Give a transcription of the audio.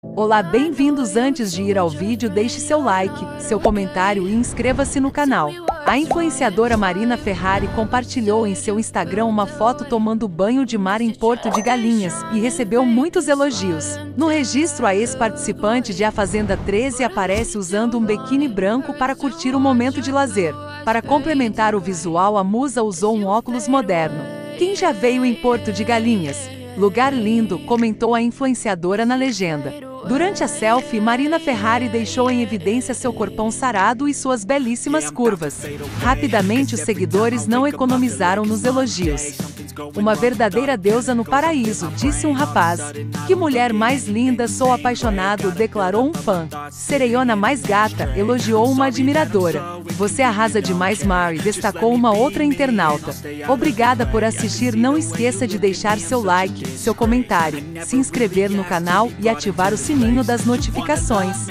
Olá, bem-vindos! Antes de ir ao vídeo, deixe seu like, seu comentário e inscreva-se no canal. A influenciadora Marina Ferrari compartilhou em seu Instagram uma foto tomando banho de mar em Porto de Galinhas e recebeu muitos elogios. No registro, a ex-participante de A Fazenda 13 aparece usando um biquíni branco para curtir o momento de lazer. Para complementar o visual, a musa usou um óculos moderno. Quem já veio em Porto de Galinhas? Lugar lindo, comentou a influenciadora na legenda. Durante a selfie, Marina Ferrari deixou em evidência seu corpão sarado e suas belíssimas curvas. Rapidamente, os seguidores não economizaram nos elogios. Uma verdadeira deusa no paraíso, disse um rapaz. Que mulher mais linda, sou apaixonado, declarou um fã. Sereiona mais gata, elogiou uma admiradora. Você arrasa demais, Mari, destacou uma outra internauta. Obrigada por assistir, não esqueça de deixar seu like, seu comentário, se inscrever no canal e ativar o sininho das notificações.